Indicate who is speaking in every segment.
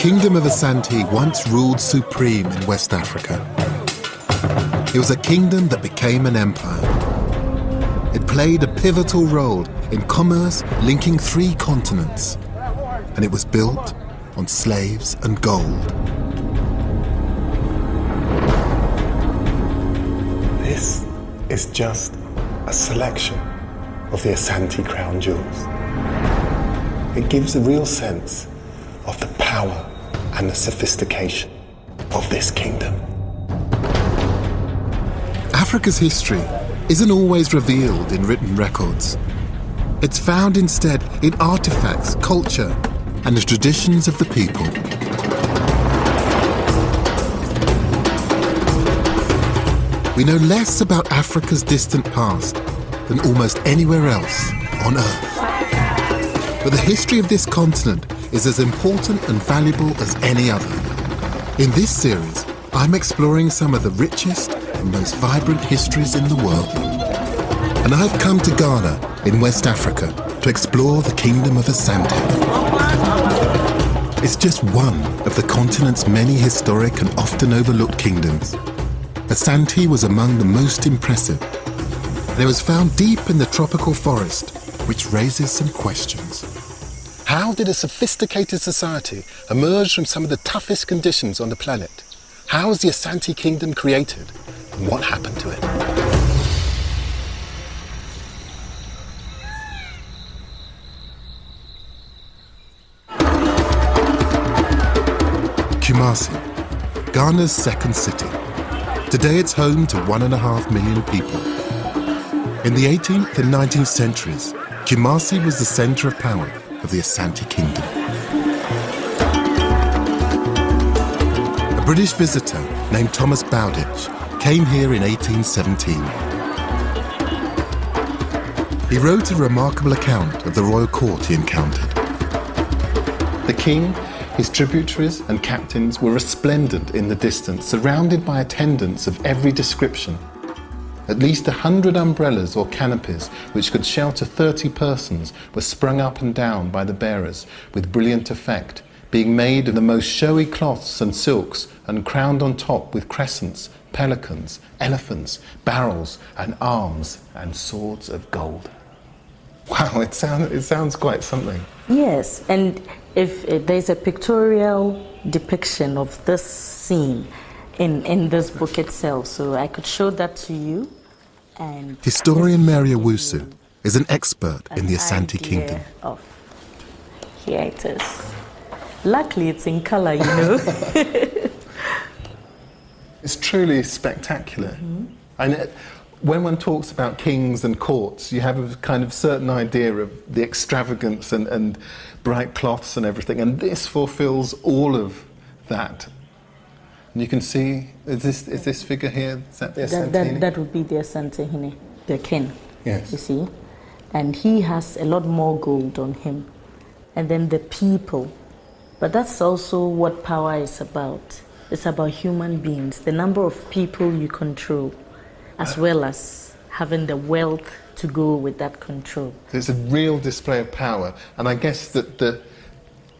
Speaker 1: kingdom of Asante once ruled supreme in West Africa. It was a kingdom that became an empire. It played a pivotal role in commerce linking three continents, and it was built on slaves and gold.
Speaker 2: This is just a selection of the Asante crown jewels. It gives a real sense of the power and the sophistication of this kingdom.
Speaker 1: Africa's history isn't always revealed in written records. It's found instead in artifacts, culture, and the traditions of the people. We know less about Africa's distant past than almost anywhere else on Earth. But the history of this continent is as important and valuable as any other. In this series, I'm exploring some of the richest and most vibrant histories in the world. And I've come to Ghana in West Africa to explore the kingdom of Asante. It's just one of the continent's many historic and often overlooked kingdoms. Asante was among the most impressive. And it was found deep in the tropical forest, which raises some questions. How did a sophisticated society emerge from some of the toughest conditions on the planet? How was the Asante kingdom created? And what happened to it? Kumasi, Ghana's second city. Today it's home to one and a half million people. In the 18th and 19th centuries, Kumasi was the center of power of the Asante Kingdom. A British visitor named Thomas Bowdich came here in 1817. He wrote a remarkable account of the royal court he encountered. The king, his tributaries and captains were resplendent in the distance, surrounded by attendants of every description. At least a hundred umbrellas or canopies, which could shelter 30 persons, were sprung up and down by the bearers with brilliant effect, being made of the most showy cloths and silks and crowned on top with crescents, pelicans, elephants, barrels, and arms and swords of gold. Wow, it, sound, it sounds quite something.
Speaker 3: Yes, and if uh, there's a pictorial depiction of this scene in, in this book itself, so I could show that to you. And
Speaker 1: Historian Mary Owusu is an expert in the
Speaker 3: an
Speaker 1: Asante
Speaker 3: idea
Speaker 1: Kingdom.
Speaker 3: Of, here it is. Luckily, it's in color, you know.
Speaker 2: It's truly spectacular. Mm-hmm. And it, when one talks about kings and courts, you have a kind of certain idea of the extravagance and, and bright cloths and everything. And this fulfills all of that. And you can see, is this, is this figure here, that
Speaker 3: that, that, that would be their Asantehene, the king.
Speaker 2: Yes.
Speaker 3: You see? And he has a lot more gold on him. And then the people. But that's also what power is about. It's about human beings, the number of people you control, as uh. well as having the wealth to go with that control.
Speaker 2: There's a real display of power, and I guess that the,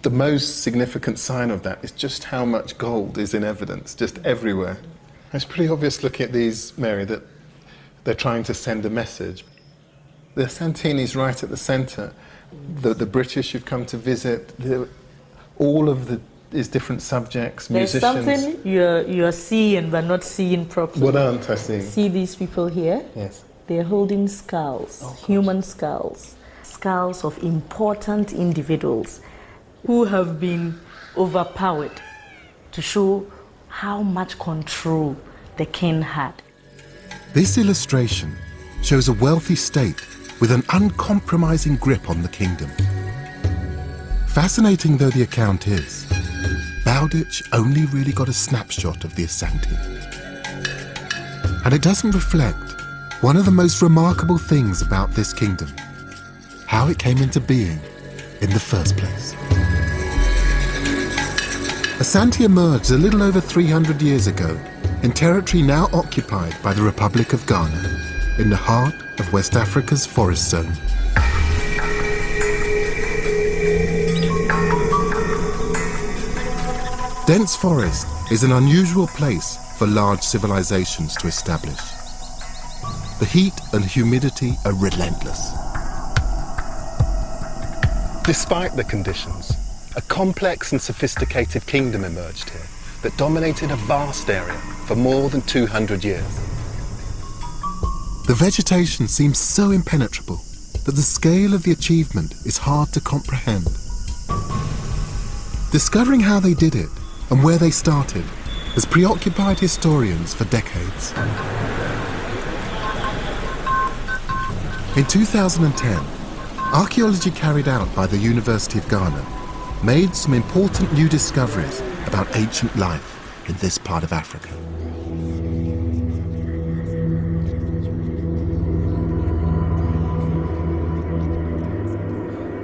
Speaker 2: the most significant sign of that is just how much gold is in evidence, just everywhere. It's pretty obvious looking at these, Mary, that they're trying to send a message. The Asantehene's right at the centre. The, the British you've come to visit, the, all of the these different subjects,
Speaker 3: There's
Speaker 2: musicians.
Speaker 3: something you're, you're seeing but not seeing properly.
Speaker 2: What aren't I seeing?
Speaker 3: See these people here?
Speaker 2: Yes.
Speaker 3: They're holding skulls, oh, human skulls, skulls of important individuals who have been overpowered to show how much control the king had.
Speaker 1: This illustration shows a wealthy state with an uncompromising grip on the kingdom. Fascinating though the account is, Bowdich only really got a snapshot of the Asante. And it doesn't reflect one of the most remarkable things about this kingdom how it came into being in the first place. Asante emerged a little over 300 years ago in territory now occupied by the Republic of Ghana, in the heart of West Africa's forest zone. dense forest is an unusual place for large civilizations to establish. The heat and humidity are relentless.
Speaker 2: Despite the conditions, a complex and sophisticated kingdom emerged here that dominated a vast area for more than 200 years.
Speaker 1: The vegetation seems so impenetrable that the scale of the achievement is hard to comprehend. Discovering how they did it and where they started has preoccupied historians for decades. In 2010, archaeology carried out by the University of Ghana made some important new discoveries about ancient life in this part of Africa.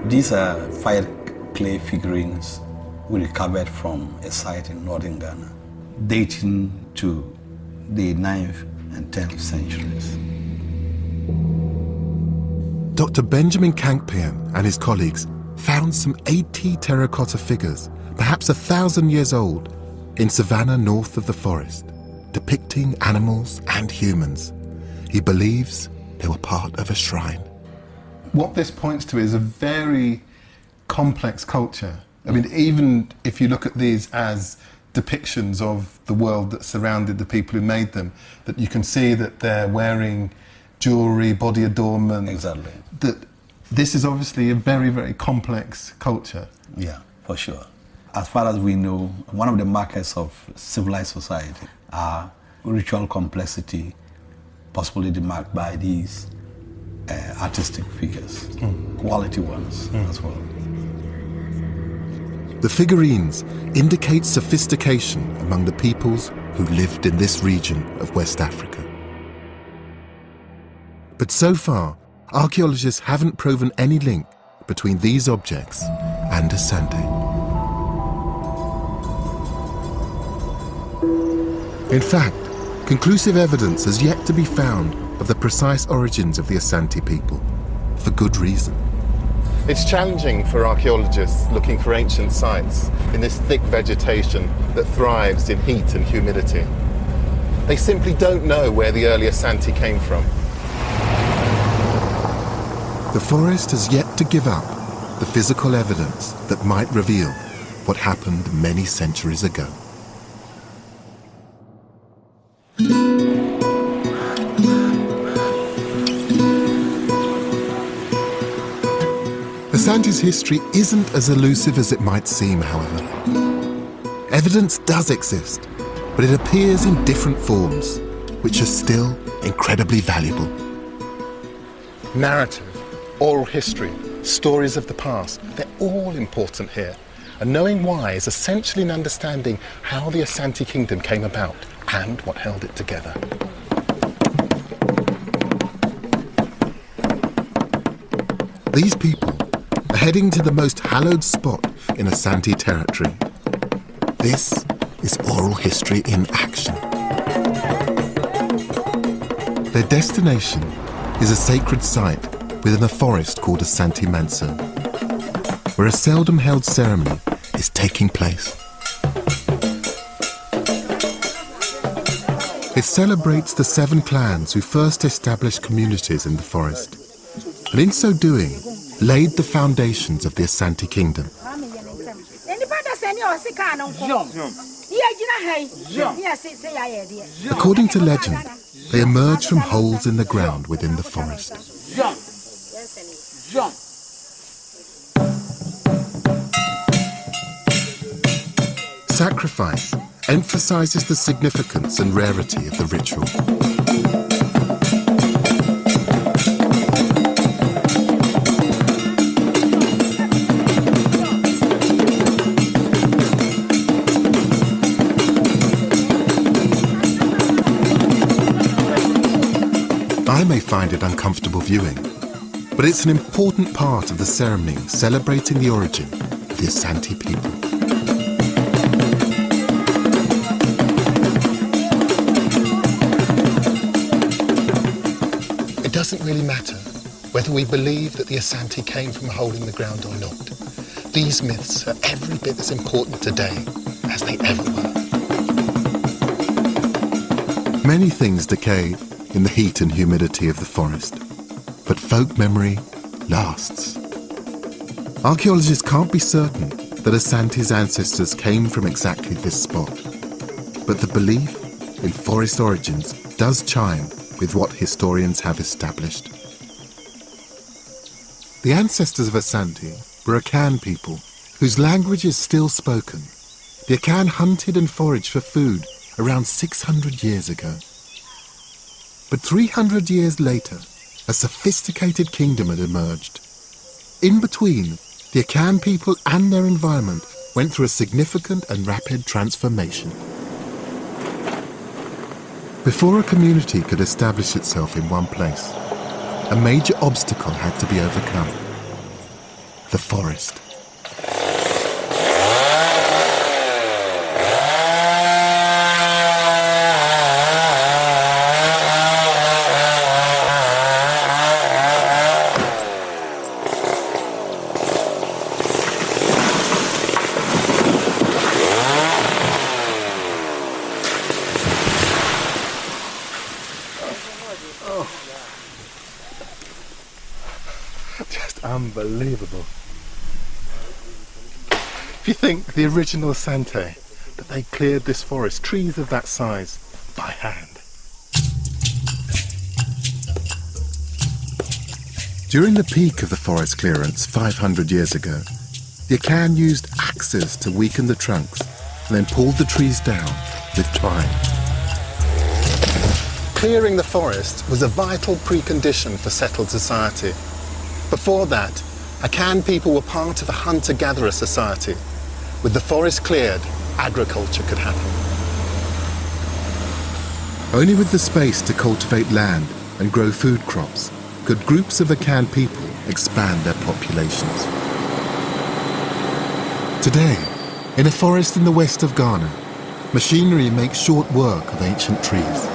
Speaker 4: These are fire clay figurines we recovered from a site in northern Ghana, dating to the 9th and 10th centuries.
Speaker 1: Dr. Benjamin Kankpeyeng and his colleagues found some 80 terracotta figures, perhaps a thousand years old, in savannah north of the forest, depicting animals and humans. He believes they were part of a shrine.
Speaker 2: What this points to is a very complex culture. I mean, even if you look at these as depictions of the world that surrounded the people who made them, that you can see that they're wearing jewelry, body adornment.
Speaker 4: Exactly.
Speaker 2: That this is obviously a very, very complex culture.
Speaker 4: Yeah, for sure. As far as we know, one of the markers of civilized society are ritual complexity, possibly marked by these uh, artistic figures, mm. quality ones mm. as well.
Speaker 1: The figurines indicate sophistication among the peoples who lived in this region of West Africa. But so far, archaeologists haven't proven any link between these objects and Asante. In fact, conclusive evidence has yet to be found of the precise origins of the Asante people, for good reason.
Speaker 2: It's challenging for archaeologists looking for ancient sites in this thick vegetation that thrives in heat and humidity. They simply don't know where the early Asante came from.
Speaker 1: The forest has yet to give up the physical evidence that might reveal what happened many centuries ago. Asante's history isn't as elusive as it might seem, however. Evidence does exist, but it appears in different forms, which are still incredibly valuable.
Speaker 2: Narrative, oral history, stories of the past, they're all important here. And knowing why is essentially in understanding how the Asante kingdom came about and what held it together.
Speaker 1: These people are heading to the most hallowed spot in Asante territory. This is oral history in action. Their destination is a sacred site within a forest called Asante Manso, where a seldom held ceremony is taking place. It celebrates the seven clans who first established communities in the forest, and in so doing, laid the foundations of the Asante kingdom. According to legend, they emerge from holes in the ground within the forest. Sacrifice emphasizes the significance and rarity of the ritual. I may find it uncomfortable viewing, but it's an important part of the ceremony celebrating the origin of the Asante people.
Speaker 2: It doesn't really matter whether we believe that the Asante came from a hole in the ground or not. These myths are every bit as important today as they ever were.
Speaker 1: Many things decay in the heat and humidity of the forest, but folk memory lasts. Archaeologists can't be certain that Asante's ancestors came from exactly this spot, but the belief in forest origins does chime with what historians have established. The ancestors of Asante were Akan people whose language is still spoken. The Akan hunted and foraged for food around 600 years ago. But 300 years later, a sophisticated kingdom had emerged. In between, the Akan people and their environment went through a significant and rapid transformation. Before a community could establish itself in one place, a major obstacle had to be overcome the forest. Just unbelievable. If you think the original Asante, that they cleared this forest, trees of that size, by hand. During the peak of the forest clearance 500 years ago, the Akan used axes to weaken the trunks and then pulled the trees down with twine. Clearing the forest was a vital precondition for settled society. Before that, Akan people were part of a hunter-gatherer society. With the forest cleared, agriculture could happen. Only with the space to cultivate land and grow food crops could groups of Akan people expand their populations. Today, in a forest in the west of Ghana, machinery makes short work of ancient trees.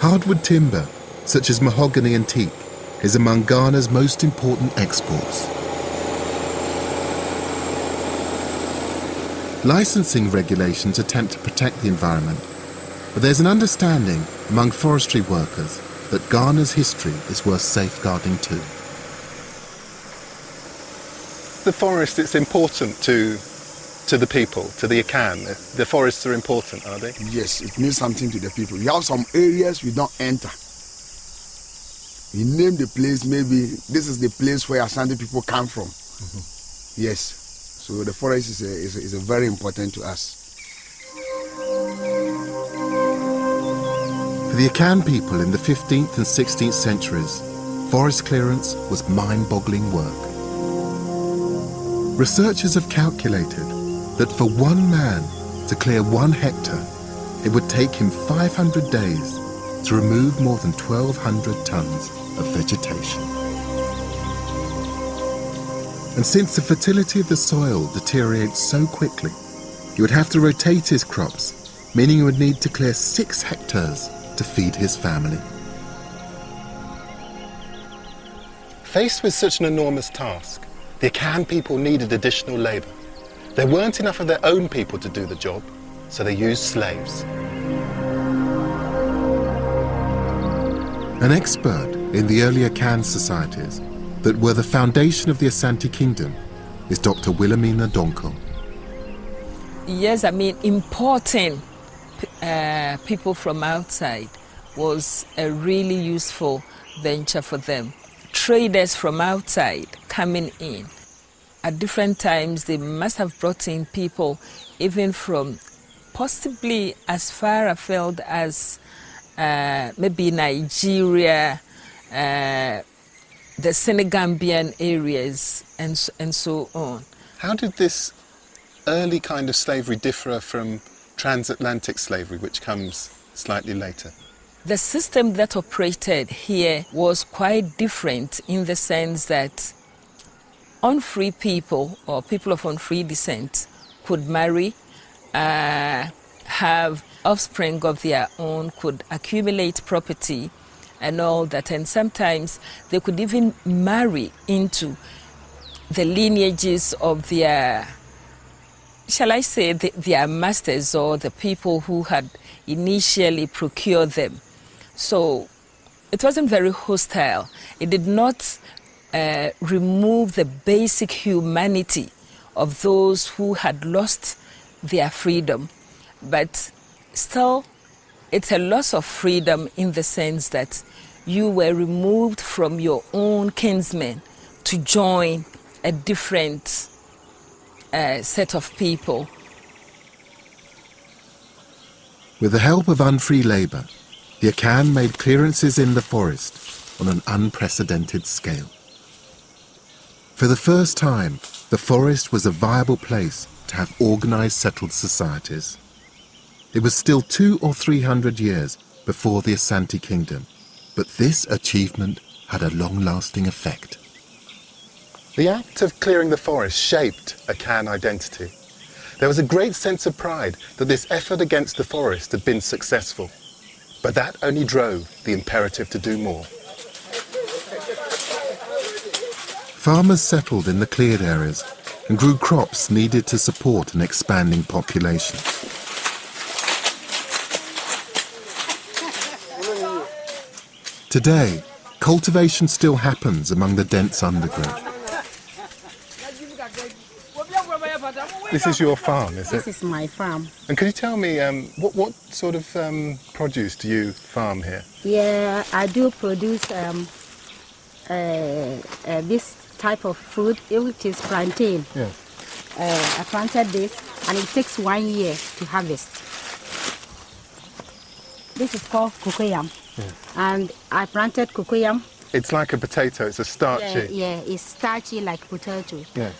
Speaker 1: Hardwood timber, such as mahogany and teak, is among Ghana's most important exports. Licensing regulations attempt to protect the environment, but there's an understanding among forestry workers that Ghana's history is worth safeguarding too. The forest, it's important to to the people, to the Akan. The forests are important, are they?
Speaker 5: Yes, it means something to the people. We have some areas we don't enter. We name the place, maybe this is the place where Asante people come from. Mm-hmm. Yes. So the forest is, a, is, a, is a very important to us.
Speaker 1: For the Akan people in the 15th and 16th centuries, forest clearance was mind-boggling work. Researchers have calculated that for one man to clear one hectare, it would take him 500 days to remove more than 1,200 tons of vegetation. And since the fertility of the soil deteriorates so quickly, he would have to rotate his crops, meaning he would need to clear six hectares to feed his family. Faced with such an enormous task, the Akan people needed additional labour. There weren't enough of their own people to do the job, so they used slaves. An expert in the earlier Akan societies that were the foundation of the Asante Kingdom is Dr. Wilhelmina Donkoh.
Speaker 6: Yes, I mean, importing uh, people from outside was a really useful venture for them. Traders from outside coming in at different times they must have brought in people even from possibly as far afield as uh, maybe Nigeria, uh, the Senegambian areas, and, and so on.
Speaker 1: How did this early kind of slavery differ from transatlantic slavery, which comes slightly later?
Speaker 6: The system that operated here was quite different in the sense that unfree people or people of unfree descent could marry, uh, have offspring of their own, could accumulate property and all that. And sometimes they could even marry into the lineages of their, shall I say, the, their masters or the people who had initially procured them. So it wasn't very hostile. It did not uh, remove the basic humanity of those who had lost their freedom, but still, it's a loss of freedom in the sense that you were removed from your own kinsmen to join a different uh, set of people.
Speaker 1: With the help of unfree labour, the Akan made clearances in the forest on an unprecedented scale. For the first time, the forest was a viable place to have organised settled societies. It was still two or three hundred years before the Asante kingdom, but this achievement had a long-lasting effect.
Speaker 2: The act of clearing the forest shaped a Akan identity. There was a great sense of pride that this effort against the forest had been successful. But that only drove the imperative to do more.
Speaker 1: Farmers settled in the cleared areas and grew crops needed to support an expanding population. Today, cultivation still happens among the dense undergrowth.
Speaker 2: This is your farm, is it?
Speaker 7: This is my farm.
Speaker 2: And could you tell me um, what, what sort of um, produce do you farm here?
Speaker 7: Yeah, I do produce um, uh, uh, this type of fruit, eh, which is plantain.
Speaker 2: Yeah.
Speaker 7: Uh, I planted this, and it takes one year to harvest. This is called cocoyam, and I planted cocoyam.
Speaker 2: It's like a potato, it's a
Speaker 7: Yeah,
Speaker 2: starchy.
Speaker 7: yeah, it's starchy like potato.
Speaker 2: Yeah.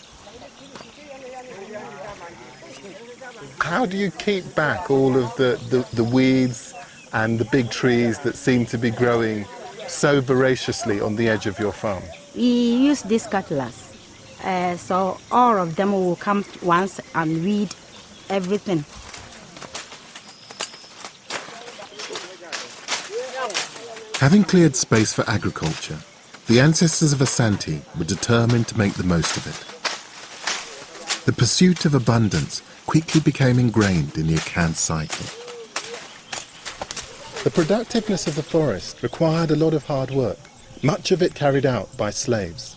Speaker 2: How do you keep back all of the, the, the weeds and the big trees that seem to be growing so voraciously on the edge of your farm?
Speaker 7: We use this cutlass, uh, so all of them will come once and weed everything.
Speaker 1: Having cleared space for agriculture, the ancestors of Asante were determined to make the most of it. The pursuit of abundance quickly became ingrained in the Akan psyche.
Speaker 2: The productiveness of the forest required a lot of hard work, much of it carried out by slaves.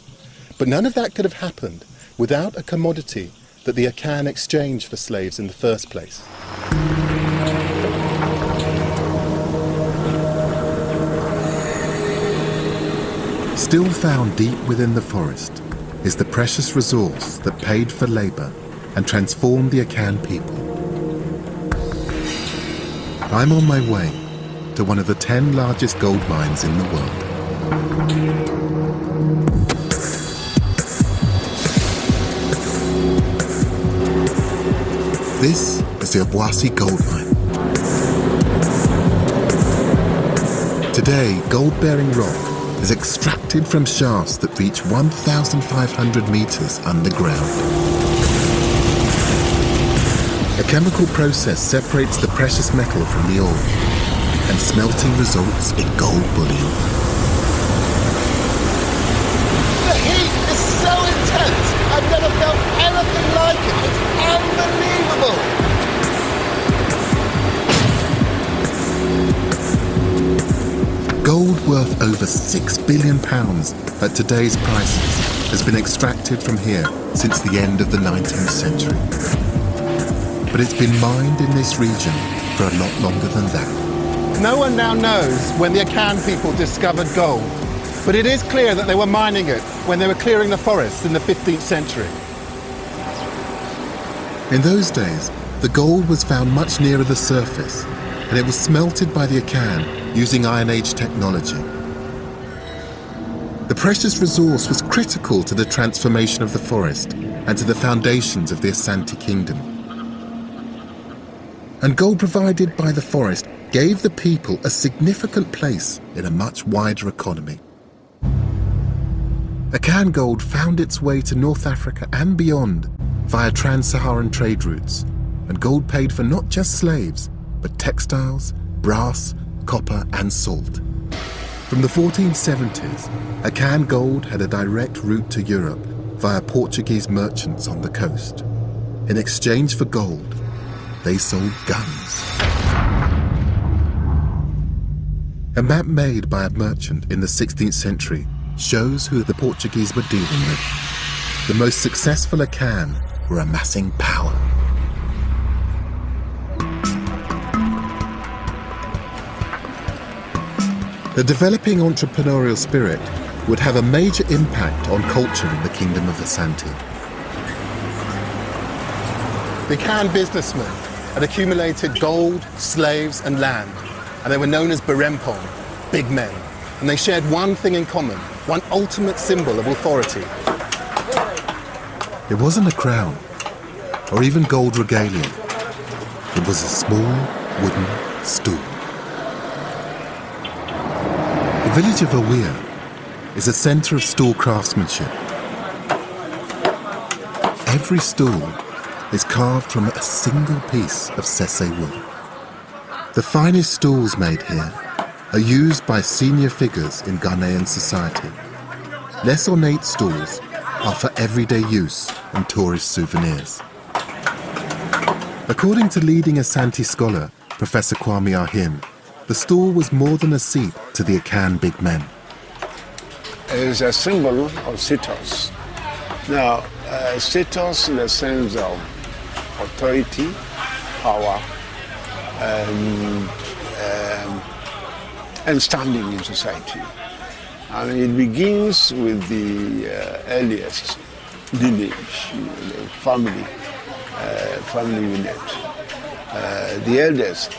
Speaker 2: But none of that could have happened without a commodity that the Akan exchanged for slaves in the first place.
Speaker 1: Still found deep within the forest is the precious resource that paid for labour and transformed the Akan people. I'm on my way to one of the 10 largest gold mines in the world. This is the Obuasi gold mine. Today, gold-bearing rock is extracted from shafts that reach 1,500 meters underground. A chemical process separates the precious metal from the ore, and smelting results in gold bullion. Worth over six billion pounds at today's prices has been extracted from here since the end of the 19th century. But it's been mined in this region for a lot longer than that.
Speaker 2: No one now knows when the Akan people discovered gold, but it is clear that they were mining it when they were clearing the forests in the 15th century.
Speaker 1: In those days, the gold was found much nearer the surface, and it was smelted by the Akan using Iron Age technology. The precious resource was critical to the transformation of the forest and to the foundations of the Asante kingdom. And gold provided by the forest gave the people a significant place in a much wider economy. Akan gold found its way to North Africa and beyond via trans-Saharan trade routes, and gold paid for not just slaves, but textiles, brass, copper and salt. From the 1470s, Akan gold had a direct route to Europe via Portuguese merchants on the coast. In exchange for gold, they sold guns. A map made by a merchant in the 16th century shows who the Portuguese were dealing with. The most successful Akan were amassing power. The developing entrepreneurial spirit would have a major impact on culture in the Kingdom of Asante.
Speaker 2: The Akan businessmen had accumulated gold, slaves, and land, and they were known as Berempong, big men. And they shared one thing in common, one ultimate symbol of authority.
Speaker 1: It wasn't a crown, or even gold regalia. It was a small wooden stool. The village of Ahwiaa is a centre of stool craftsmanship. Every stool is carved from a single piece of sese wood. The finest stools made here are used by senior figures in Ghanaian society. Less ornate stools are for everyday use and tourist souvenirs. According to leading Asante scholar Professor Kwame Arhin, the stool was more than a seat to the Akan big men
Speaker 8: is a symbol of status. Now, uh, status in the sense of authority, power, um, um, and standing in society. And it begins with the uh, earliest lineage, you know, the family, uh, family unit. Uh, the eldest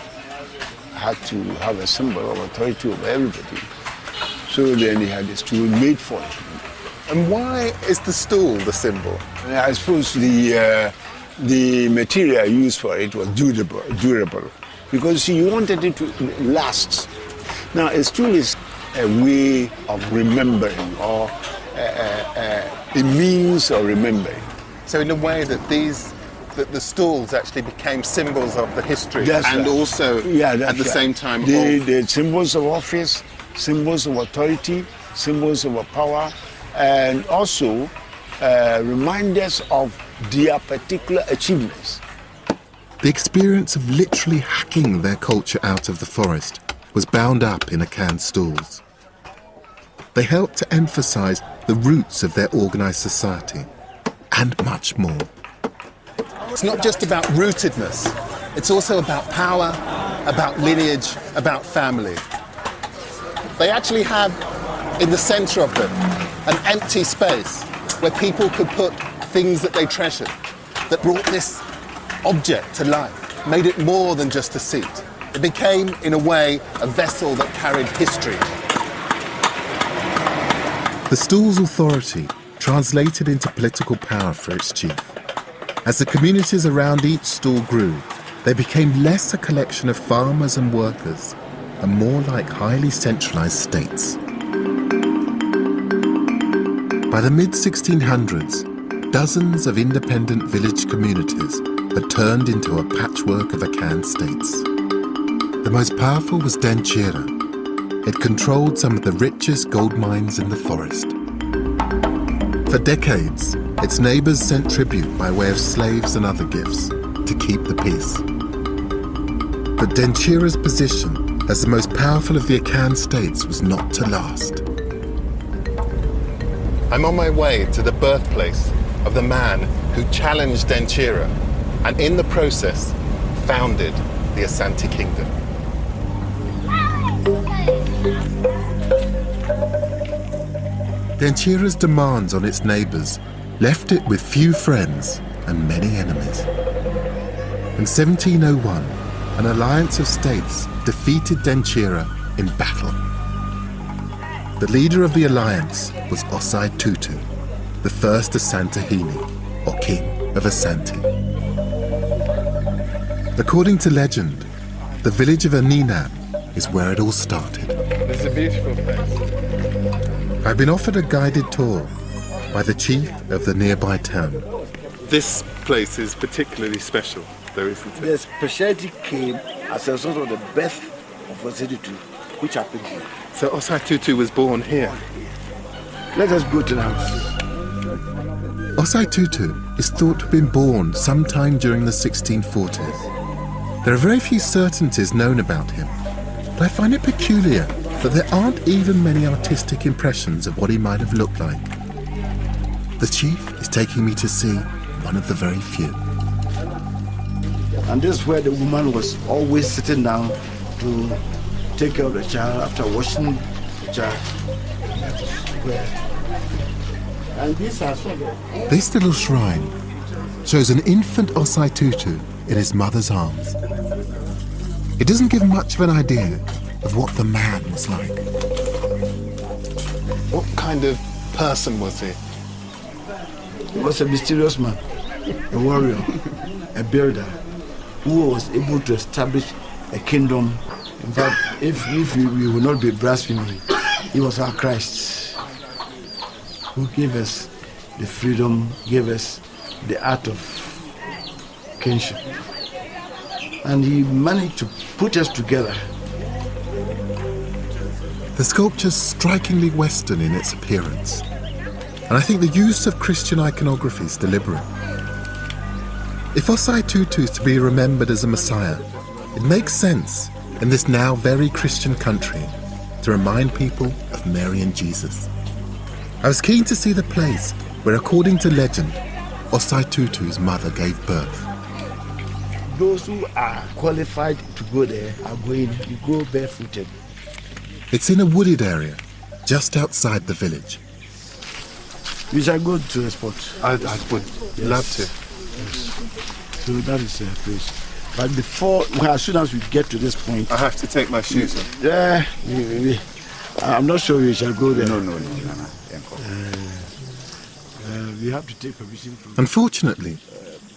Speaker 8: had to have a symbol of authority over everybody. So then he had a stool made for him.
Speaker 2: And why is the stool the symbol?
Speaker 8: I suppose the, uh, the material used for it was durable, durable because he wanted it to last. Now, a stool is a way of remembering or a, a, a means of remembering.
Speaker 2: So, in a way, that these that the stools actually became symbols of the history
Speaker 8: that's
Speaker 2: and
Speaker 8: right.
Speaker 2: also
Speaker 8: yeah,
Speaker 2: at the
Speaker 8: right.
Speaker 2: same time
Speaker 8: the,
Speaker 2: of...
Speaker 8: the symbols of office symbols of authority, symbols of power, and also uh, reminders of their particular achievements.
Speaker 1: The experience of literally hacking their culture out of the forest was bound up in Akan stools. They helped to emphasize the roots of their organized society and much more.
Speaker 2: It's not just about rootedness, it's also about power, about lineage, about family. They actually have in the center of them an empty space where people could put things that they treasured that brought this object to life, made it more than just a seat. It became, in a way, a vessel that carried history.
Speaker 1: The stool's authority translated into political power for its chief. As the communities around each stool grew, they became less a collection of farmers and workers and more like highly centralized states. By the mid 1600s, dozens of independent village communities had turned into a patchwork of Akan states. The most powerful was Denkyira. It controlled some of the richest gold mines in the forest. For decades, its neighbors sent tribute by way of slaves and other gifts to keep the peace. But Denkyira's position as the most powerful of the Akan states was not to last.
Speaker 2: I'm on my way to the birthplace of the man who challenged Denkyira and in the process founded the Asante Kingdom.
Speaker 1: Denkyira's demands on its neighbors left it with few friends and many enemies. In 1701, an alliance of states defeated Denkyira in battle. The leader of the alliance was Osei Tutu, the first Asantehene, or king of Asante. According to legend, the village of Anyinam is where it all started.
Speaker 2: Is a beautiful place.
Speaker 1: I've been offered a guided tour by the chief of the nearby town.
Speaker 2: This place is particularly special, though, isn't it?
Speaker 9: The specialty came as a result of the birth of Osei which happened here.
Speaker 2: So Osei Tutu was born here.
Speaker 9: Let us go to the house.
Speaker 1: Osei Tutu is thought to have been born sometime during the 1640s. There are very few certainties known about him, but I find it peculiar that there aren't even many artistic impressions of what he might have looked like. The chief is taking me to see one of the very few.
Speaker 9: And this is where the woman was always sitting down to take care of the child after washing the child. And these are
Speaker 1: This little shrine shows an infant Osei Tutu in his mother's arms. It doesn't give much of an idea of what the man was like.
Speaker 2: What kind of person was he?
Speaker 9: He was a mysterious man, a warrior, a builder, who was able to establish a kingdom. In fact, if, if we, we will not be blaspheming, he was our Christ, who gave us the freedom, gave us the art of kingship. And he managed to put us together.
Speaker 1: The sculpture's strikingly Western in its appearance, and I think the use of Christian iconography is deliberate. If Osei Tutu is to be remembered as a messiah, it makes sense in this now very Christian country to remind people of Mary and Jesus. I was keen to see the place where, according to legend, Osei Tutu's mother gave birth.
Speaker 9: Those who are qualified to go there are going, you go barefooted.
Speaker 1: It's in a wooded area, just outside the village.
Speaker 9: We shall go to the spot.
Speaker 2: I, I would love to.
Speaker 9: So that is a place. But before, well, as soon as we get to this point,
Speaker 2: I have to take my shoes off.
Speaker 9: yeah, we, we, we- I'm not sure we shall go there.
Speaker 8: No, no, no, no, no.
Speaker 9: Uh, we have to take permission from.
Speaker 1: Unfortunately,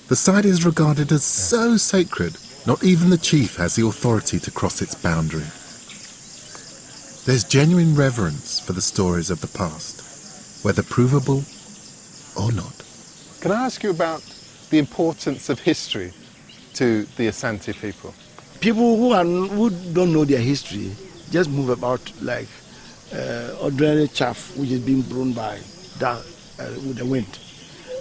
Speaker 1: the site is regarded as so sacred, not even the chief has the authority to cross its boundary. There's genuine reverence for the stories of the past, whether provable or not.
Speaker 2: Can I ask you about the importance of history to the Asante people?
Speaker 9: People who are who don't know their history just move about like uh, ordinary chaff which is being blown by that uh, with the wind.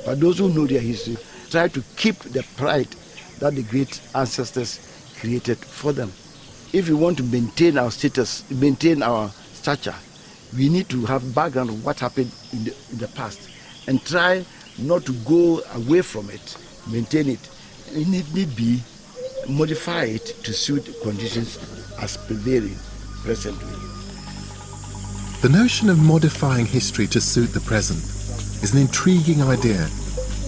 Speaker 9: But those who know their history try to keep the pride that the great ancestors created for them. If we want to maintain our status, maintain our stature, we need to have background of what happened in the, in the past and try not to go away from it, maintain it. It need, need be modify it to suit conditions as prevailing presently.
Speaker 1: The notion of modifying history to suit the present is an intriguing idea,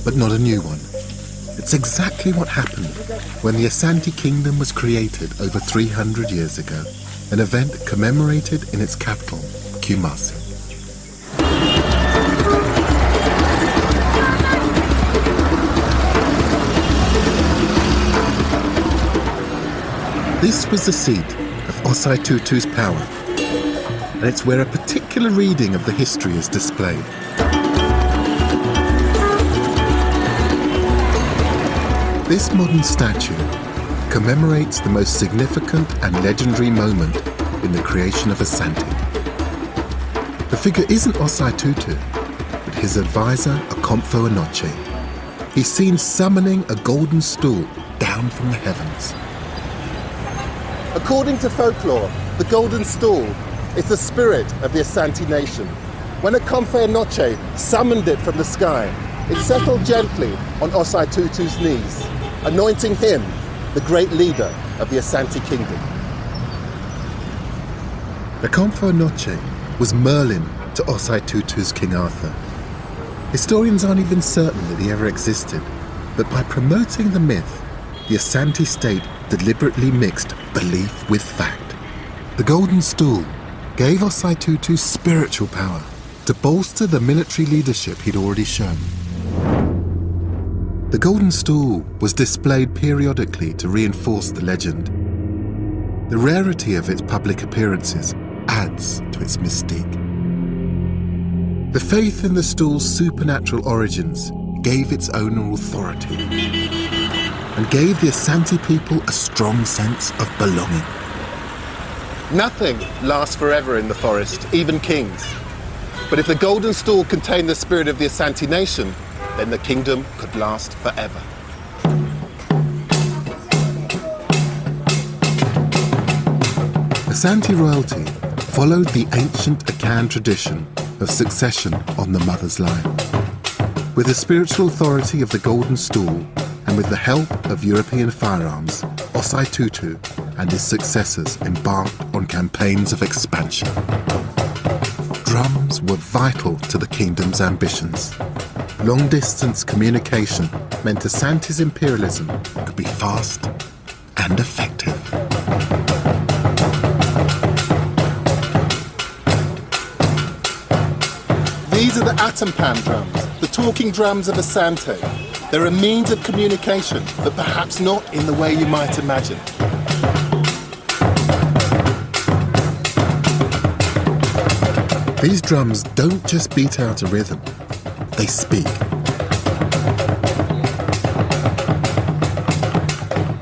Speaker 1: but not a new one. It's exactly what happened when the Asante Kingdom was created over 300 years ago, an event commemorated in its capital, Kumasi. This was the seat of Osei Tutu's power, and it's where a particular reading of the history is displayed. This modern statue commemorates the most significant and legendary moment in the creation of Asante. The figure isn't Osei Tutu, but his advisor, Okomfo Anokye. He's seen summoning a golden stool down from the heavens.
Speaker 2: According to folklore, the golden stool is the spirit of the Asante nation. When Okomfo Anokye summoned it from the sky, it settled gently on Osei Tutu's knees, anointing him the great leader of the Asante kingdom.
Speaker 1: The Okomfo Anokye was Merlin to Osei Tutu's King Arthur. Historians aren't even certain that he ever existed, but by promoting the myth, the Asante state deliberately mixed belief with fact. The Golden Stool gave Osei Tutu spiritual power to bolster the military leadership he'd already shown. The Golden Stool was displayed periodically to reinforce the legend. The rarity of its public appearances adds to its mystique. The faith in the stool's supernatural origins gave its owner authority and gave the Asante people a strong sense of belonging.
Speaker 2: Nothing lasts forever in the forest, even kings. But if the golden stool contained the spirit of the Asante nation,
Speaker 1: then the kingdom could last forever. Asante royalty followed the ancient Akan tradition of succession on the mother's line. With the spiritual authority of the Golden Stool and with the help of European firearms, Osei Tutu and his successors embarked on campaigns of expansion. Drums were vital to the kingdom's ambitions. Long distance communication meant Asante's imperialism could be fast and effective. These are the Atumpan drums, the talking drums of Asante. They're a means of communication, but perhaps not in the way you might imagine. These drums don't just beat out a rhythm, they speak.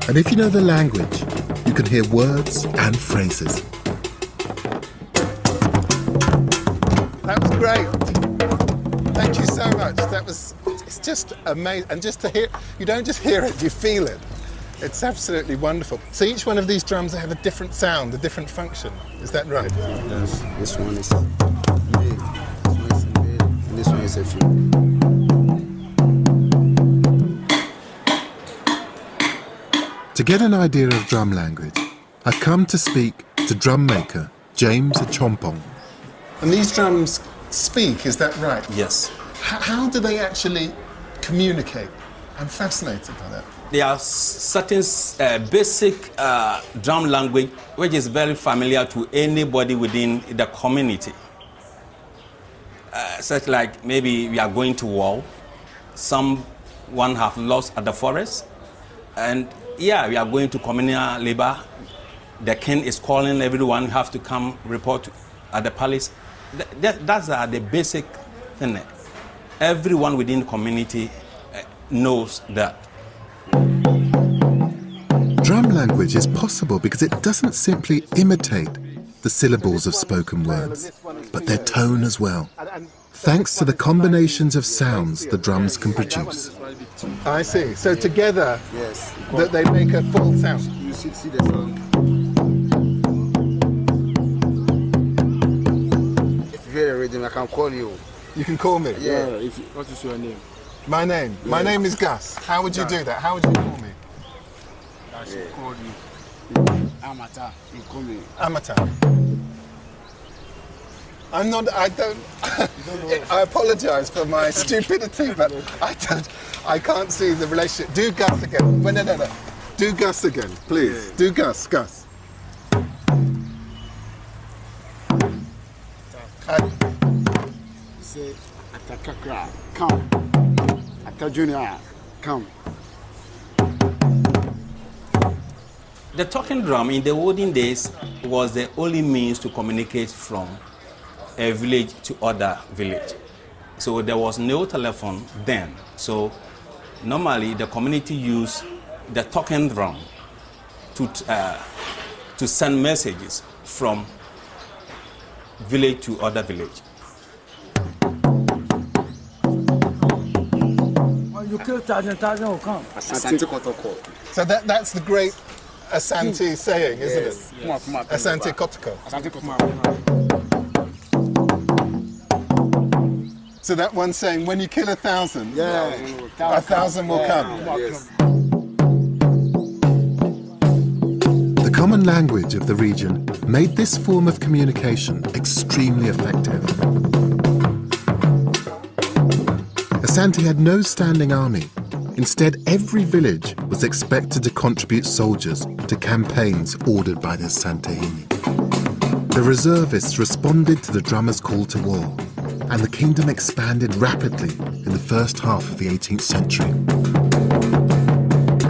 Speaker 1: And if you know the language, you can hear words and phrases. That was great. Thank you so much. That was, it's just amazing. And just to hear, you don't just hear it, you feel it. It's absolutely wonderful. So each one of these drums have a different sound, a different function. Is that right?
Speaker 5: Yes. This one is this one is a female.
Speaker 1: To get an idea of drum language, I've come to speak to drum maker James Acheampong. And these drums speak, is that right?
Speaker 10: Yes.
Speaker 1: H- how do they actually communicate? I'm fascinated by that.
Speaker 10: There are certain uh, basic uh, drum language which is very familiar to anybody within the community. Uh, such like maybe we are going to war, someone have lost at the forest, and yeah, we are going to communal labor. The king is calling everyone, have to come report at the palace that, that's uh, the basic thing. Everyone within the community uh, knows that.
Speaker 1: Drum language is possible because it doesn't simply imitate the syllables of spoken words, but their tone as well, thanks to the combinations of sounds the drums can produce. I see. So together, yes, that they make a full sound. If You see, see the sound.
Speaker 5: I can call you.
Speaker 1: You can call me?
Speaker 5: Yeah. yeah if you, what is your name?
Speaker 1: My name? Yeah. My name is Gus. How would you do that? How would you call me?
Speaker 5: I should yeah. call you. Amateur. You call me.
Speaker 1: Amateur. I'm not, I don't, don't I apologise for my stupidity, but I don't, I can't see the relationship. Do Gus again. no, no, no. Do Gus again, please. Do Gus, Gus.
Speaker 5: Uh, say Atakakra, come. Ata Junior, come.
Speaker 10: The talking drum in the olden days was the only means to communicate from a village to other village. So there was no telephone then. So normally the community used the talking drum to, uh, to send messages from village to other village.
Speaker 9: you kill thousand, thousand will come.
Speaker 5: Asante Kotoko.
Speaker 1: So that, that's the great Asante saying, isn't yes, it? Yes. Asante Kotoko. Asante Kotoko. So that one saying, when you kill a thousand,
Speaker 5: yeah.
Speaker 1: a thousand will come.
Speaker 5: Yes.
Speaker 1: The common language of the region made this form of communication extremely effective. Asante had no standing army. Instead, every village was expected to contribute soldiers to campaigns ordered by the Asantehene. The reservists responded to the drummer's call to war, and the kingdom expanded rapidly in the first half of the 18th century.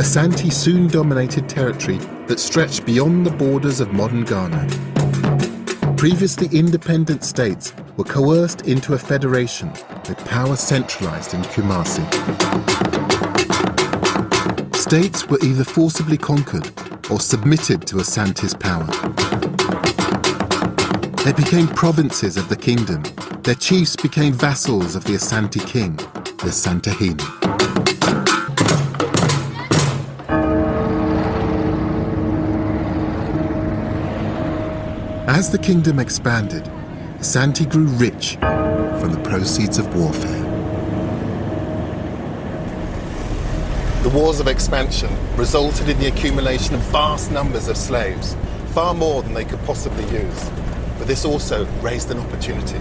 Speaker 1: Asante soon dominated territory that stretched beyond the borders of modern Ghana. Previously independent states were coerced into a federation with power centralized in Kumasi. States were either forcibly conquered or submitted to Asante's power. They became provinces of the kingdom. Their chiefs became vassals of the Asante king, the Asantehene. As the kingdom expanded, Asante grew rich from the proceeds of warfare.
Speaker 2: Wars of expansion resulted in the accumulation of vast numbers of slaves, far more than they could possibly use. But this also raised an opportunity.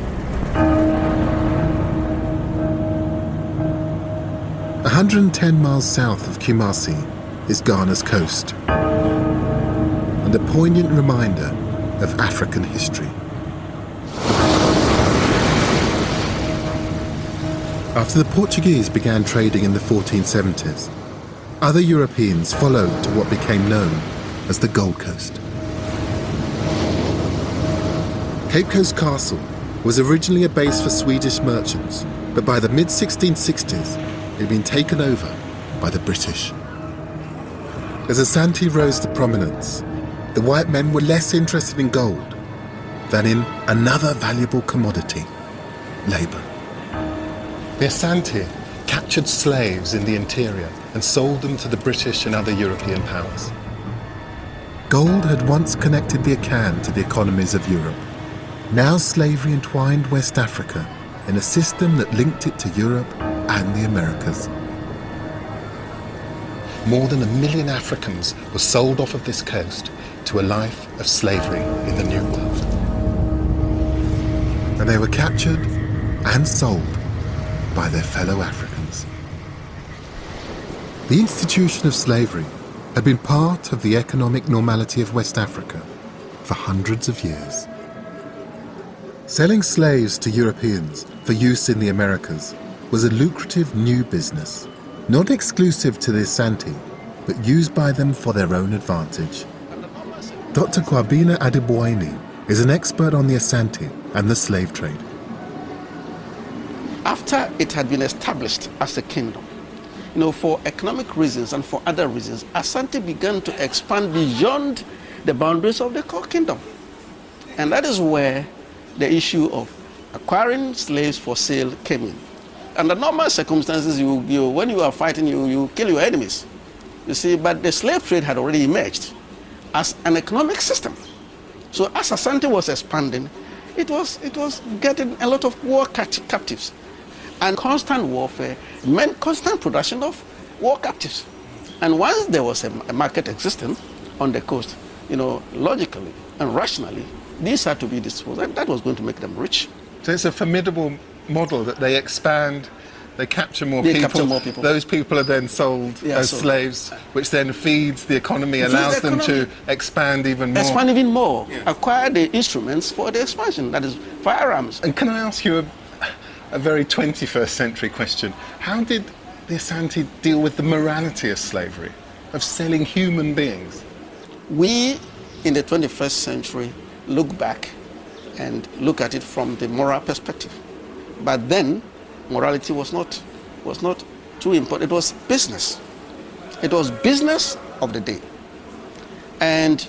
Speaker 1: 110 miles south of Kumasi is Ghana's coast, and a poignant reminder of African history. After the Portuguese began trading in the 1470s, other Europeans followed to what became known as the Gold Coast. Cape Coast Castle was originally a base for Swedish merchants, but by the mid 1660s, it had been taken over by the British. As Asante rose to prominence, the white men were less interested in gold than in another valuable commodity labour.
Speaker 2: The Asante captured slaves in the interior and sold them to the British and other European powers.
Speaker 1: Gold had once connected the Akan to the economies of Europe. Now slavery entwined West Africa in a system that linked it to Europe and the Americas.
Speaker 2: More than a million Africans were sold off of this coast to a life of slavery in the New World.
Speaker 1: And they were captured and sold by their fellow Africans. The institution of slavery had been part of the economic normality of West Africa for hundreds of years. Selling slaves to Europeans for use in the Americas was a lucrative new business, not exclusive to the Asante, but used by them for their own advantage. Dr. Kwabena Adu-Boahen is an expert on the Asante and the slave trade.
Speaker 11: After it had been established as a kingdom, you know, for economic reasons and for other reasons, Asante began to expand beyond the boundaries of the core kingdom. And that is where the issue of acquiring slaves for sale came in. Under normal circumstances, you, you, when you are fighting, you, you kill your enemies. You see, but the slave trade had already emerged as an economic system. So as Asante was expanding, it was, it was getting a lot of war captives. And constant warfare meant constant production of war captives. And once there was a, a market existing on the coast, you know, logically and rationally, these had to be disposed. And that was going to make them rich.
Speaker 2: So it's a formidable model that they expand, they capture more,
Speaker 11: They
Speaker 2: people.
Speaker 11: capture more people.
Speaker 2: Those people are then sold
Speaker 11: Yeah,
Speaker 2: as
Speaker 11: so-
Speaker 2: slaves, which then feeds the economy,
Speaker 11: Feeds
Speaker 2: allows
Speaker 11: the
Speaker 2: them to expand even more.
Speaker 11: Expand even more, acquire the instruments for the expansion, that is firearms.
Speaker 2: And can I ask you a, a very 21st century question? How did the Asante deal with the morality of slavery, of selling human beings?
Speaker 11: We in the 21st century look back and look at it from the moral perspective. But then morality was not was not too important. It was business. It was business of the day. And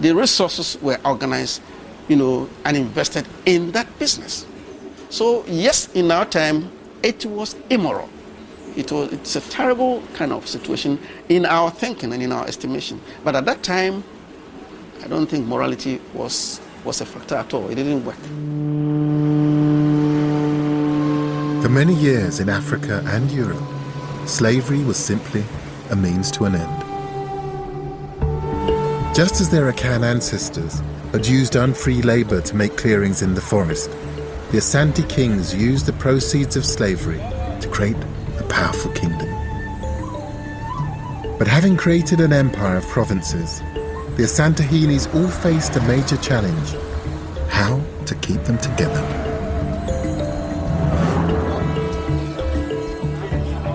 Speaker 11: the resources were organized, you know, and invested in that business. So yes, in our time, it was immoral. It was it's a terrible kind of situation in our thinking and in our estimation. But at that time, I don't think morality was was a factor at all. It didn't work.
Speaker 1: For many years in Africa and Europe, slavery was simply a means to an end. Just as their Akan ancestors had used unfree labor to make clearings in the forest, the Asante kings used the proceeds of slavery to create a powerful kingdom. But having created an empire of provinces, the Asantehenes all faced a major challenge how to keep them together.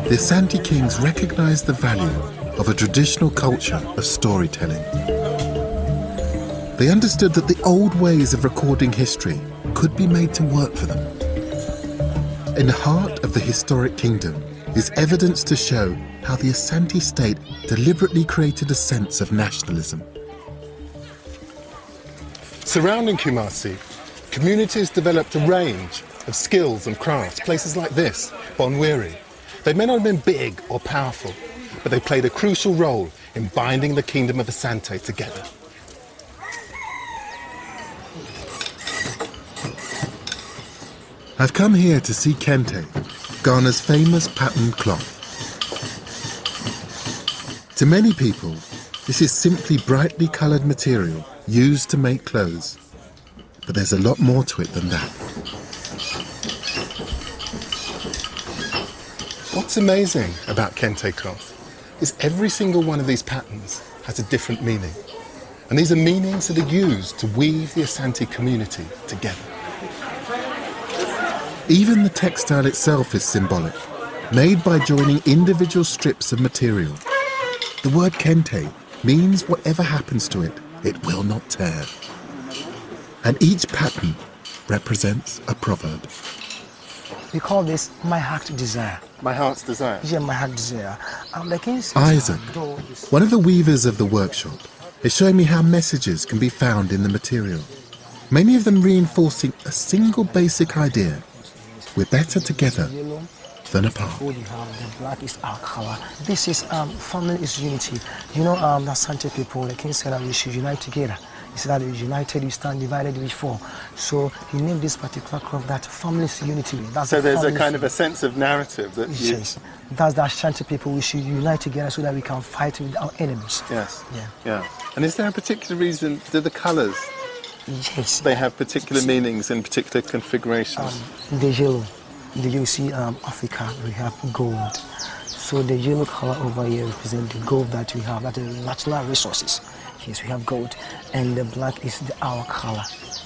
Speaker 1: The Asante kings recognized the value of a traditional culture of storytelling. They understood that the old ways of recording history could be made to work for them. In the heart of the historic kingdom is evidence to show how the Asante state deliberately created a sense of nationalism.
Speaker 2: Surrounding Kumasi, communities developed a range of skills and crafts. Places like this, Bonwire, They may not have been big or powerful, but they played a crucial role in binding the kingdom of Asante together.
Speaker 1: I've come here to see Kente, Ghana's famous patterned cloth. To many people, this is simply brightly coloured material used to make clothes. But there's a lot more to it than that.
Speaker 2: What's amazing about Kente cloth is every single one of these patterns has a different meaning. And these are meanings that are used to weave the Asante community together.
Speaker 1: Even the textile itself is symbolic, made by joining individual strips of material. The word kente means whatever happens to it, it will not tear. And each pattern represents a proverb.
Speaker 12: We call this my heart desire.
Speaker 2: My heart's desire?
Speaker 12: Yeah, my heart desire. I'm like
Speaker 1: Isaac, one of the weavers of the workshop, is showing me how messages can be found in the material. Many of them reinforcing a single basic idea we're better together than apart.
Speaker 12: The black is our color. This is um, family is unity. You know, um, the Santa people, the king said that we should unite together. He said that united we stand, divided we fall. So he named this particular crop that family is unity.
Speaker 2: That's so there's a kind of a sense of narrative that you...
Speaker 12: Yes. That's the Ashanti people. We should unite together so that we can fight with our enemies.
Speaker 2: Yes.
Speaker 12: Yeah.
Speaker 2: Yeah. And is there a particular reason, do the colours
Speaker 12: Yes.
Speaker 2: They have particular meanings in particular configurations.
Speaker 12: Um, the yellow, the you see um, Africa, we have gold. So the yellow color over here represents the gold that we have, that is natural resources. Yes, we have gold. And the black is the, our color.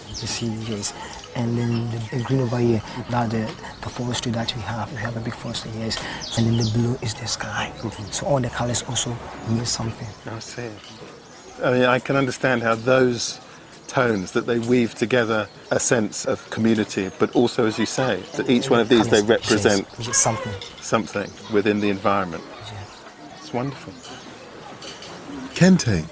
Speaker 12: You see, yes. And then the, the green over here, that the, the forestry that we have. We have a big forestry, yes. And then the blue is the sky. Mm-hmm. So all the colors also mean something.
Speaker 2: I see. I mean, I can understand how those tones, that they weave together a sense of community, but also, as you say, that each one of these they represent
Speaker 12: something,
Speaker 2: something within the environment. It's wonderful.
Speaker 1: Kente,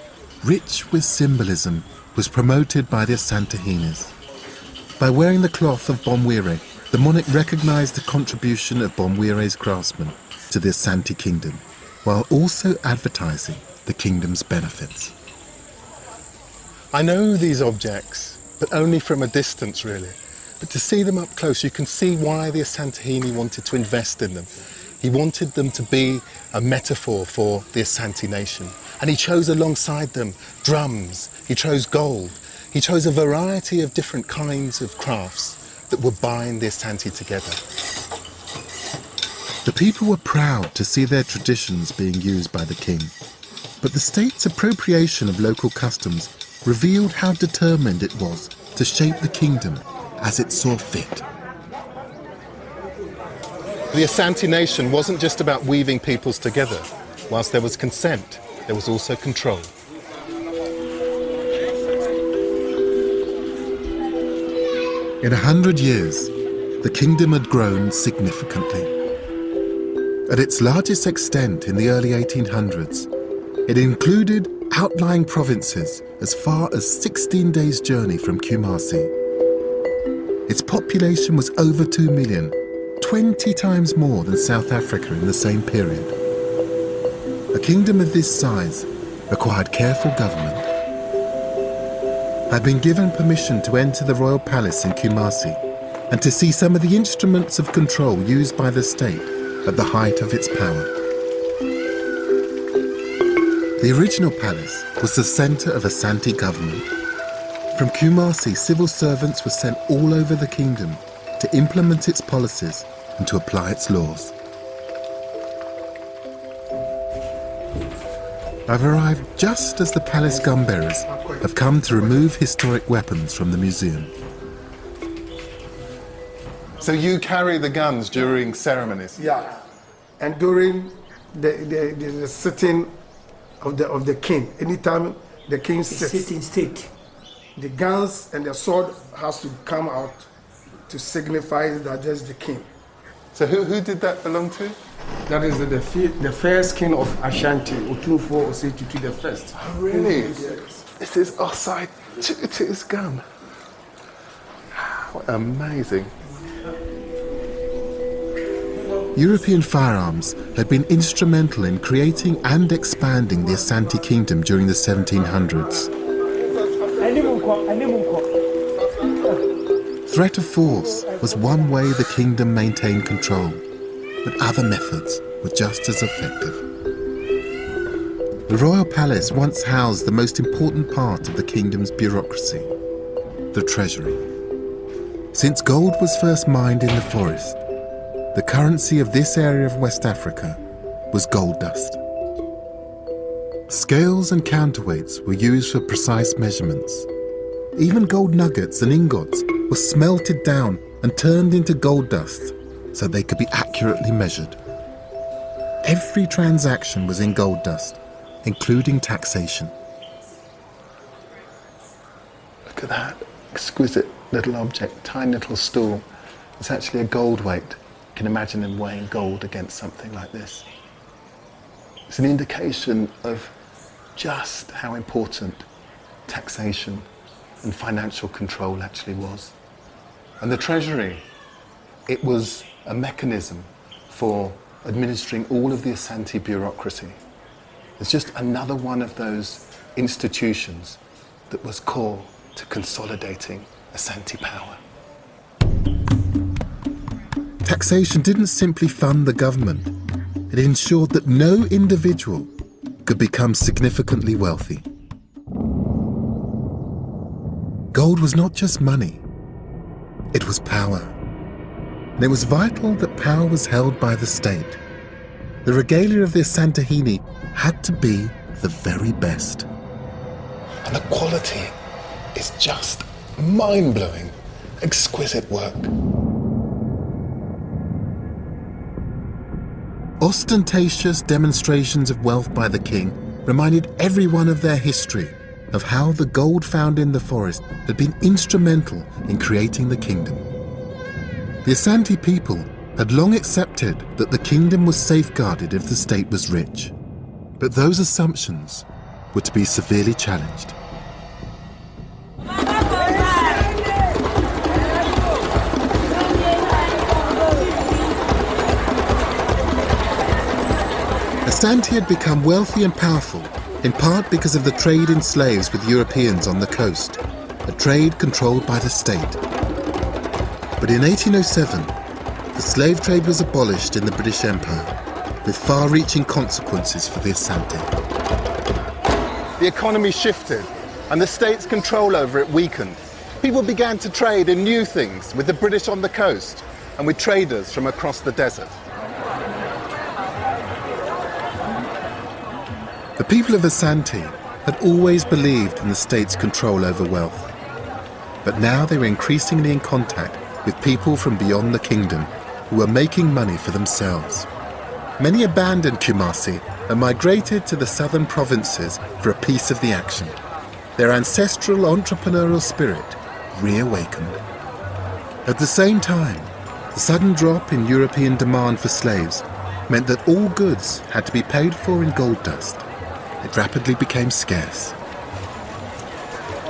Speaker 1: rich with symbolism, was promoted by the Asantehenes. By wearing the cloth of Bonwire, the monarch recognized the contribution of Bonwire's craftsmen to the Asante kingdom, while also advertising the kingdom's benefits.
Speaker 2: I know these objects, but only from a distance, really. But to see them up close, you can see why the Asantehene wanted to invest in them. He wanted them to be a metaphor for the Asante nation. And he chose alongside them drums, he chose gold, he chose a variety of different kinds of crafts that would bind the Asante together.
Speaker 1: The people were proud to see their traditions being used by the king. But the state's appropriation of local customs revealed how determined it was to shape the kingdom as it saw fit.
Speaker 2: The Asante nation wasn't just about weaving peoples together. Whilst there was consent, there was also control.
Speaker 1: In a hundred years, the kingdom had grown significantly. At its largest extent in the early 1800s, it included outlying provinces as far as 16 days' journey from Kumasi. Its population was over 2 million, 20 times more than South Africa in the same period. A kingdom of this size required careful government. I'd been given permission to enter the royal palace in Kumasi and to see some of the instruments of control used by the state at the height of its power. The original palace was the centre of Asante government. From Kumasi, civil servants were sent all over the kingdom to implement its policies and to apply its laws. I've arrived just as the palace gunbearers have come to remove historic weapons from the museum.
Speaker 2: So you carry the guns during ceremonies?
Speaker 9: Yeah. And during the, the, the, the sitting of the of the king. Anytime the king sits,
Speaker 12: sitting stick,
Speaker 9: the guns and the sword has to come out to signify that that's the king.
Speaker 2: So who, who did that belong to?
Speaker 9: That is the, the, the first king of Ashanti, Otumfuo Osei the first.
Speaker 2: Oh, really? Yes. This is Osei Tutu's gun. What amazing.
Speaker 1: European firearms had been instrumental in creating and expanding the Asante Kingdom during the 1700s. Threat of force was one way the kingdom maintained control, but other methods were just as effective. The royal palace once housed the most important part of the kingdom's bureaucracy, the treasury. Since gold was first mined in the forest, the currency of this area of West Africa was gold dust. Scales and counterweights were used for precise measurements. Even gold nuggets and ingots were smelted down and turned into gold dust so they could be accurately measured. Every transaction was in gold dust, including taxation.
Speaker 2: Look at that exquisite little object, tiny little stool. It's actually a gold weight. Can imagine them weighing gold against something like this. It's an indication of just how important taxation and financial control actually was. And the Treasury, it was a mechanism for administering all of the Asante bureaucracy. It's just another one of those institutions that was core to consolidating Asante power.
Speaker 1: Taxation didn't simply fund the government, it ensured that no individual could become significantly wealthy. Gold was not just money, it was power. And it was vital that power was held by the state. The regalia of the Asantehene had to be the very best.
Speaker 2: And the quality is just mind blowing, exquisite work.
Speaker 1: Ostentatious demonstrations of wealth by the king reminded everyone of their history, of how the gold found in the forest had been instrumental in creating the kingdom. The Asante people had long accepted that the kingdom was safeguarded if the state was rich. But those assumptions were to be severely challenged. Asante had become wealthy and powerful, in part because of the trade in slaves with Europeans on the coast, a trade controlled by the state. But in 1807, the slave trade was abolished in the British Empire, with far reaching consequences for the Asante.
Speaker 2: The economy shifted, and the state's control over it weakened. People began to trade in new things with the British on the coast and with traders from across the desert.
Speaker 1: People of Asante had always believed in the state's control over wealth. But now they were increasingly in contact with people from beyond the kingdom who were making money for themselves. Many abandoned Kumasi and migrated to the southern provinces for a piece of the action. Their ancestral entrepreneurial spirit reawakened. At the same time, the sudden drop in European demand for slaves meant that all goods had to be paid for in gold dust. It rapidly became scarce.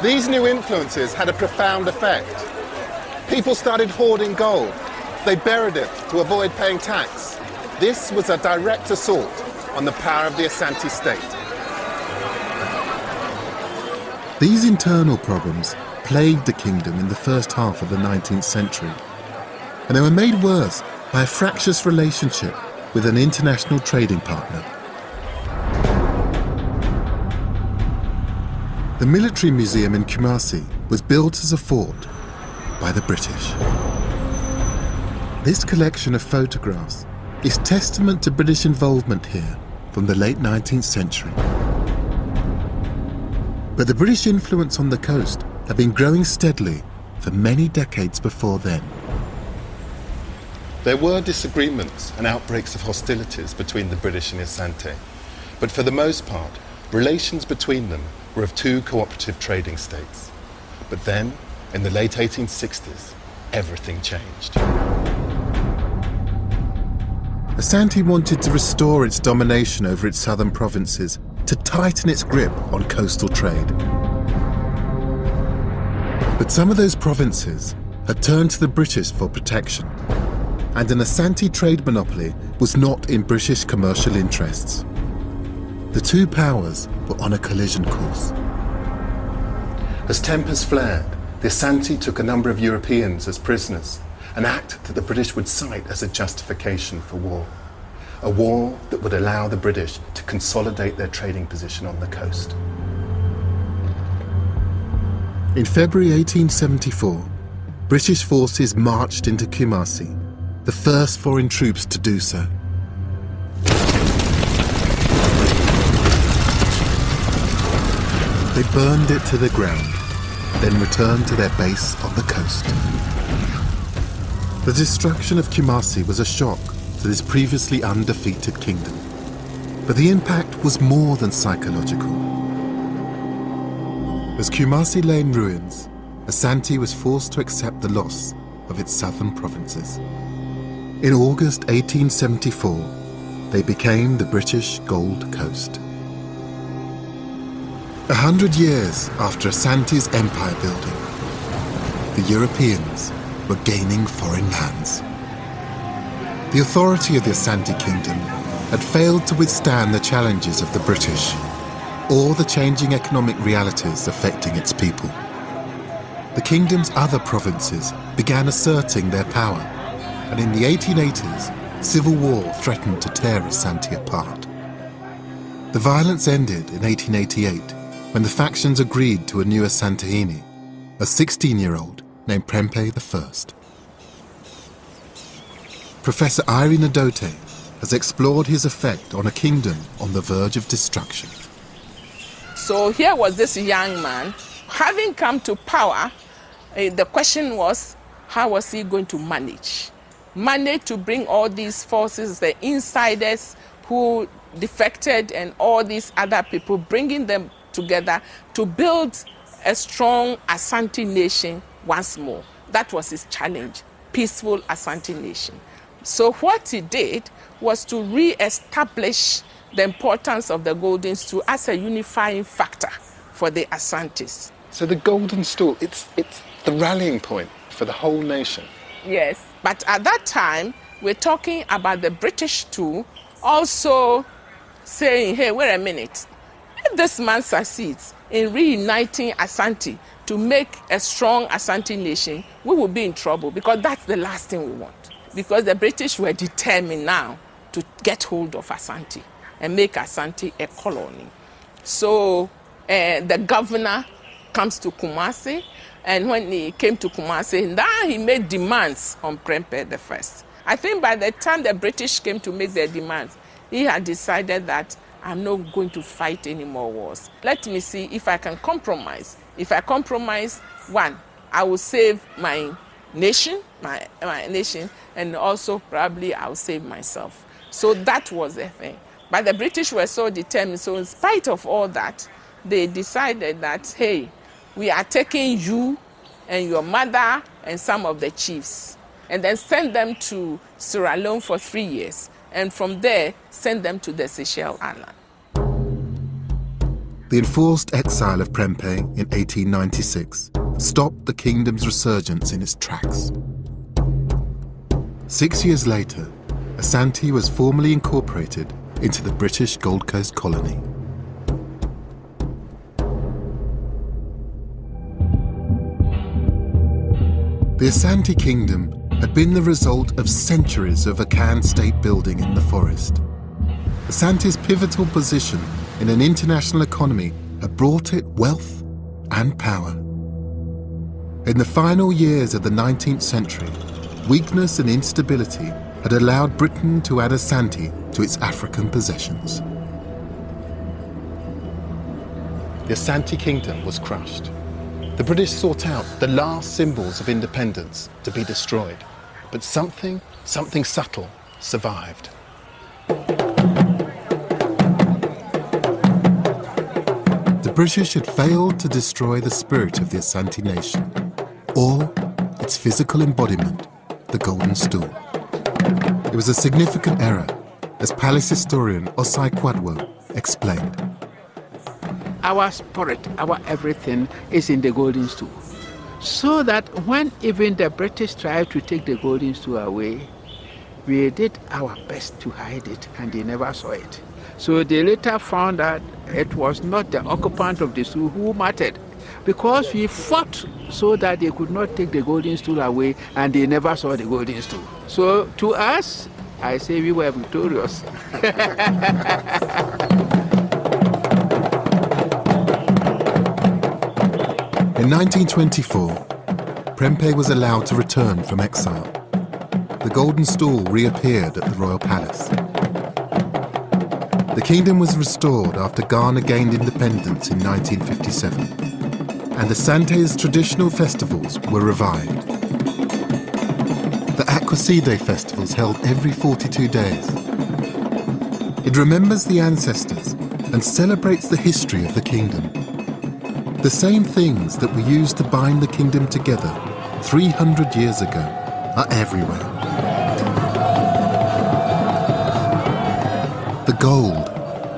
Speaker 2: These new influences had a profound effect. People started hoarding gold. They buried it to avoid paying tax. This was a direct assault on the power of the Asante state.
Speaker 1: These internal problems plagued the kingdom in the first half of the 19th century, and they were made worse by a fractious relationship with an international trading partner. The military museum in Kumasi was built as a fort by the British. This collection of photographs is testament to British involvement here from the late 19th century. But the British influence on the coast had been growing steadily for many decades before then.
Speaker 2: There were disagreements and outbreaks of hostilities between the British and Asante, but for the most part, relations between them were of two cooperative trading states. But then, in the late 1860s, everything changed.
Speaker 1: Asante wanted to restore its domination over its southern provinces to tighten its grip on coastal trade. But some of those provinces had turned to the British for protection. and an Asante trade monopoly was not in British commercial interests. The two powers were on a collision course. As tempers flared, the Asante took a number of Europeans as prisoners, an act that the British would cite as a justification for war. A war that would allow the British to consolidate their trading position on the coast. In February 1874, British forces marched into Kumasi, the first foreign troops to do so. They burned it to the ground, then returned to their base on the coast. The destruction of Kumasi was a shock to this previously undefeated kingdom. But the impact was more than psychological. As Kumasi lay in ruins, Asante was forced to accept the loss of its southern provinces. In August 1874, they became the British Gold Coast. A hundred years after Asante's empire building, the Europeans were gaining foreign lands. The authority of the Asante Kingdom had failed to withstand the challenges of the British or the changing economic realities affecting its people. The kingdom's other provinces began asserting their power, and in the 1880s, civil war threatened to tear Asante apart. The violence ended in 1888 when the factions agreed to a new Asantehene, a 16-year-old named Prempeh I. Professor Irene Odotei has explored his effect on a kingdom on the verge of destruction.
Speaker 13: So here was this young man, having come to power, uh, the question was, how was he going to manage? Manage to bring all these forces, the insiders who defected and all these other people, bringing them together to build a strong Asante nation once more. That was his challenge, peaceful Asante nation. So what he did was to re-establish the importance of the golden stool as a unifying factor for the Asantes.
Speaker 2: So the golden stool, it's, it's the rallying point for the whole nation.
Speaker 13: Yes, but at that time, we're talking about the British too, also saying, hey, wait a minute, if this man succeeds in reuniting Asante to make a strong Asante nation, we will be in trouble because that's the last thing we want. Because the British were determined now to get hold of Asante and make Asante a colony. So uh, the governor comes to Kumasi, and when he came to Kumasi, now he made demands on Prempeh the first. I think by the time the British came to make their demands, he had decided that I'm not going to fight any more wars. Let me see if I can compromise. If I compromise, one, I will save my nation, my, my nation, and also probably I'll save myself. So that was the thing. But the British were so determined. So in spite of all that, they decided that, hey, we are taking you and your mother and some of the chiefs and then send them to Sierra Leone for three years. And from there, send them to the Seychelles Island.
Speaker 1: The enforced exile of Prempeh in 1896 stopped the kingdom's resurgence in its tracks. Six years later, Asante was formally incorporated into the British Gold Coast colony. The Asante Kingdom had been the result of centuries of Akan state building in the forest. Asante's pivotal position in an international economy had brought it wealth and power. In the final years of the 19th century, weakness and instability had allowed Britain to add Asante to its African possessions. The Asante Kingdom was crushed. The British sought out the last symbols of independence to be destroyed, but something, something subtle, survived. British had failed to destroy the spirit of the Asante nation, or its physical embodiment, the Golden Stool. It was a significant error, as palace historian Osei Kwadwo explained.
Speaker 14: Our spirit, our everything is in the golden stool. So that when even the British tried to take the golden stool away, We did our best to hide it, and they never saw it. So they later found that it was not the occupant of the stool who mattered, because we fought so that they could not take the golden stool away, and they never saw the golden stool. So to us, I say we were victorious.
Speaker 1: In 1924, Prempeh was allowed to return from exile. The golden stool reappeared at the royal palace. The kingdom was restored after Ghana gained independence in 1957, and the Asante's traditional festivals were revived. The Akwasidae festival is held every 42 days. It remembers the ancestors and celebrates the history of the kingdom. The same things that were used to bind the kingdom together 300 years ago are everywhere. The gold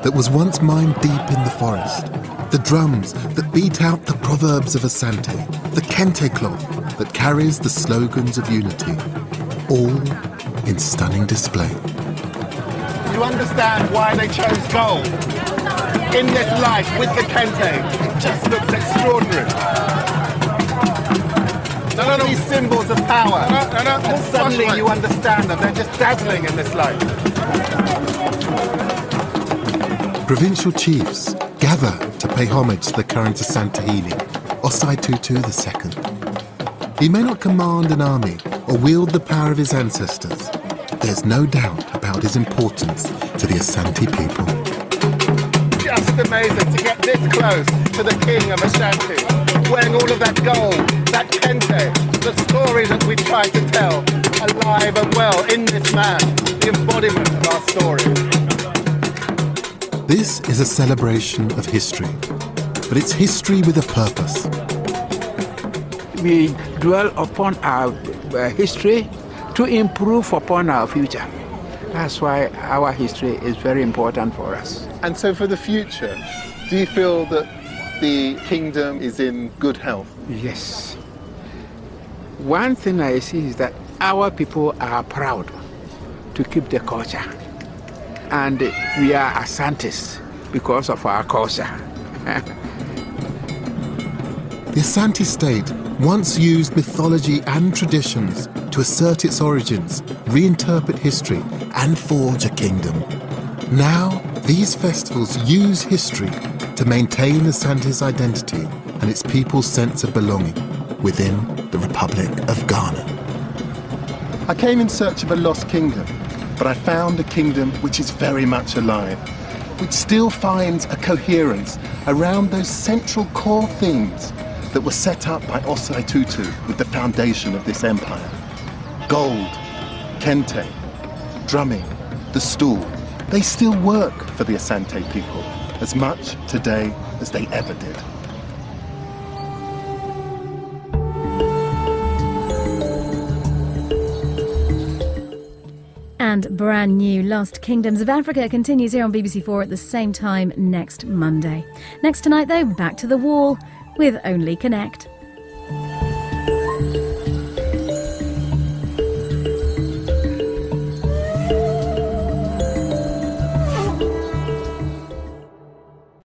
Speaker 1: that was once mined deep in the forest, the drums that beat out the proverbs of Asante, the kente cloth that carries the slogans of unity, all in stunning display.
Speaker 2: You understand why they chose gold in this light with the kente. It just looks extraordinary.
Speaker 15: No, no, no.
Speaker 2: These symbols of power.
Speaker 15: No, no, no,
Speaker 2: And suddenly you understand them. They're just dazzling in this light.
Speaker 1: Provincial chiefs gather to pay homage to the current Asantehene, Osei Tutu II. He may not command an army or wield the power of his ancestors. There's no doubt about his importance to the Asante people.
Speaker 2: Just amazing to get this close to the king of Ashanti, wearing all of that gold, that kente, the story that we try to tell, alive and well in this man, the embodiment of our story.
Speaker 1: This is a celebration of history, but it's history with a purpose.
Speaker 14: We dwell upon our uh, history to improve upon our future. That's why our history is very important for us.
Speaker 2: And so for the future, do you feel that the kingdom is in good health?
Speaker 14: Yes. One thing I see is that our people are proud to keep the culture. And we are Asantes because of our culture.
Speaker 1: The Asante state once used mythology and traditions to assert its origins, reinterpret history, and forge a kingdom. Now, these festivals use history to maintain the Asante's identity and its people's sense of belonging within the Republic of Ghana.
Speaker 2: I came in search of a lost kingdom, but I found a kingdom which is very much alive, which still finds a coherence around those central core themes that were set up by Osei Tutu with the foundation of this empire. Gold, kente, drumming, the stool, they still work for the Asante people as much today as they ever did.
Speaker 16: And brand new Lost Kingdoms of Africa continues here on BBC4 at the same time next Monday. Next tonight, though, back to the wall with Only Connect.